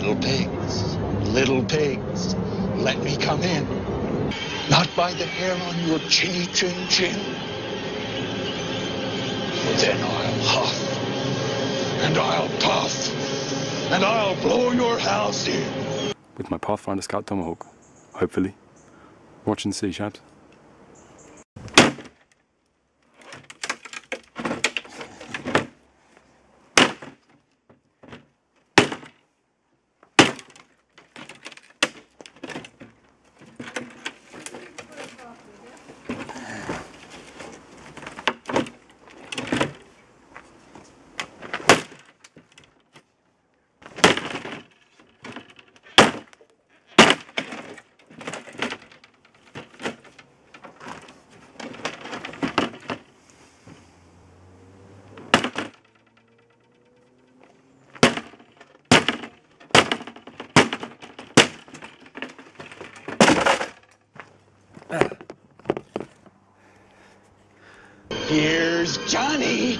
Little pigs, little pigs, let me come in. Not by the hair on your chinny chin chin. Then I'll huff, and I'll puff, and I'll blow your house in. With my Pathfinder Scout Tomahawk, hopefully. Watch and see, chaps. Here's Johnny.